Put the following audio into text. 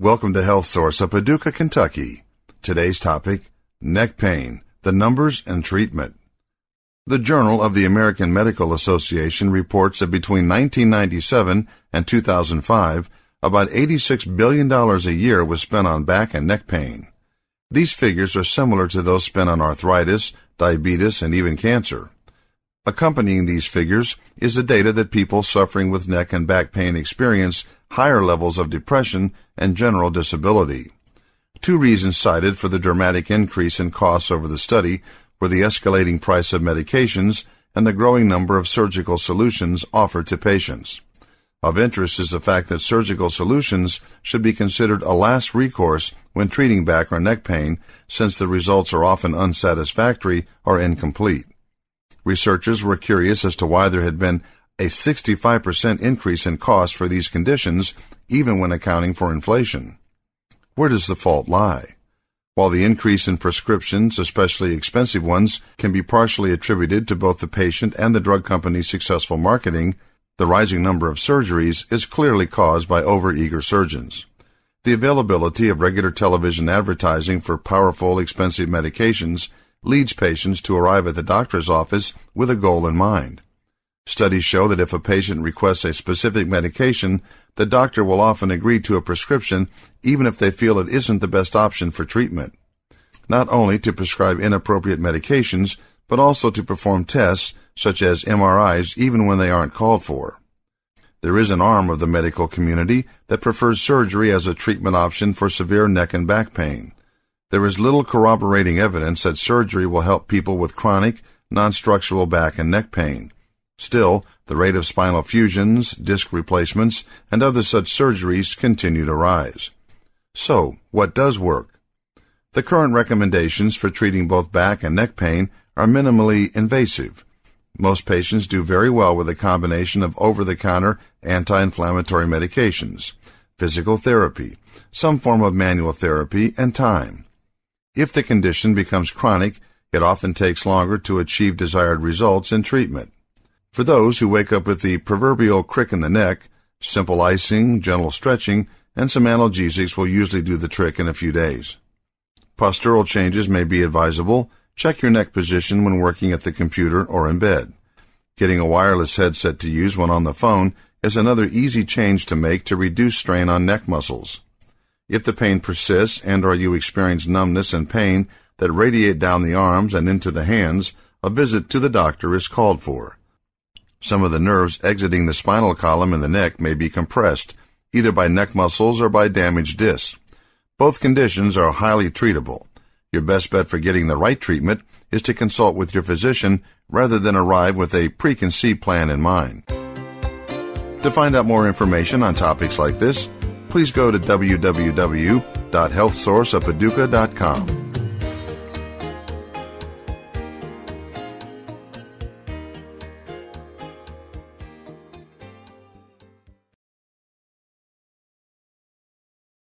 Welcome to Health Source of Paducah, Kentucky. Today's topic, neck pain, the numbers and treatment. The Journal of the American Medical Association reports that between 1997 and 2005, about $86 billion a year was spent on back and neck pain. These figures are similar to those spent on arthritis, diabetes, and even cancer. Accompanying these figures is the data that people suffering with neck and back pain experience higher levels of depression and general disability. Two reasons cited for the dramatic increase in costs over the study were the escalating price of medications and the growing number of surgical solutions offered to patients. Of interest is the fact that surgical solutions should be considered a last recourse when treating back or neck pain since the results are often unsatisfactory or incomplete. Researchers were curious as to why there had been a 65% increase in cost for these conditions, even when accounting for inflation. Where does the fault lie? While the increase in prescriptions, especially expensive ones, can be partially attributed to both the patient and the drug company's successful marketing, the rising number of surgeries is clearly caused by overeager surgeons. The availability of regular television advertising for powerful, expensive medications leads patients to arrive at the doctor's office with a goal in mind. Studies show that if a patient requests a specific medication, the doctor will often agree to a prescription even if they feel it isn't the best option for treatment. Not only to prescribe inappropriate medications, but also to perform tests such as MRIs even when they aren't called for. There is an arm of the medical community that prefers surgery as a treatment option for severe neck and back pain. There is little corroborating evidence that surgery will help people with chronic, non-structural back and neck pain. Still, the rate of spinal fusions, disc replacements, and other such surgeries continue to rise. So, what does work? The current recommendations for treating both back and neck pain are minimally invasive. Most patients do very well with a combination of over-the-counter anti-inflammatory medications, physical therapy, some form of manual therapy, and time. If the condition becomes chronic, it often takes longer to achieve desired results in treatment. For those who wake up with the proverbial crick in the neck, simple icing, gentle stretching, and some analgesics will usually do the trick in a few days. Postural changes may be advisable. Check your neck position when working at the computer or in bed. Getting a wireless headset to use when on the phone is another easy change to make to reduce strain on neck muscles. If the pain persists and or you experience numbness and pain that radiate down the arms and into the hands, a visit to the doctor is called for. Some of the nerves exiting the spinal column in the neck may be compressed, either by neck muscles or by damaged discs. Both conditions are highly treatable. Your best bet for getting the right treatment is to consult with your physician rather than arrive with a preconceived plan in mind. To find out more information on topics like this, please go to www.healthsourceofpaducah.com.